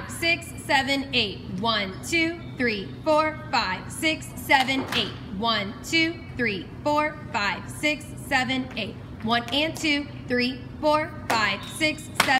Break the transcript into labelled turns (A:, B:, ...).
A: five, six, seven, eight. One, two, three, four, five, six, seven, eight. One, two, three, four, five, six, seven, eight. One and two, three, four, five, six, seven.